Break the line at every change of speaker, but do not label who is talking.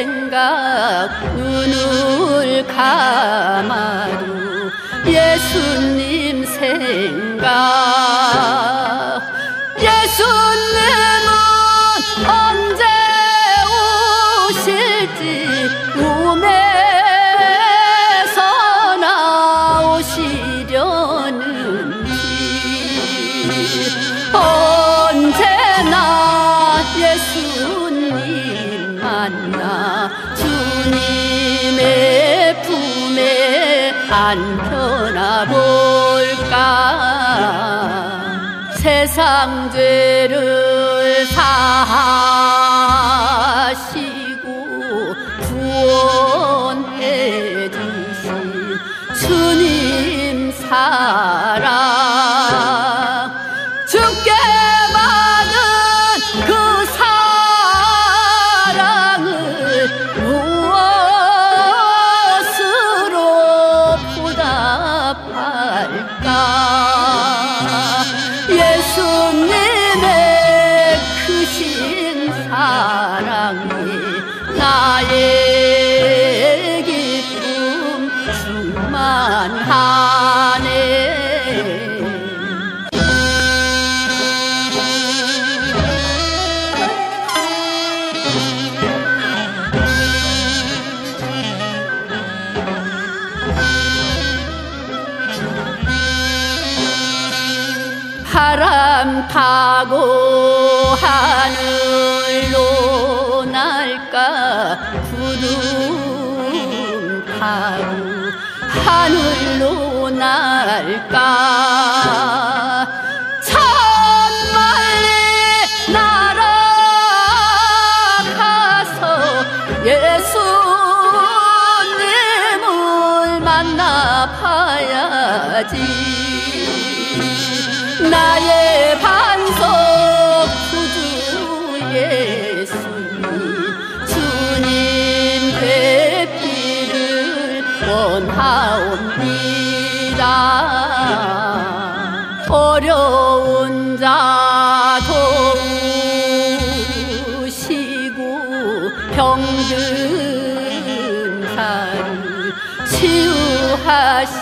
생각 눈을 감아도 예수님 생각 안겨나 볼까? 세상 죄를 사하시고 구원해 주신 주님 사랑 바람 타고 하늘로 날까? 구름 타고 하늘로 날까? 천만리 날아가서 예수님을 만나 봐야지 나의 반석 구주 예수, 주님 뵙기를 원하옵니다. 어려운 자 도우시고 병든 자를 치유하시니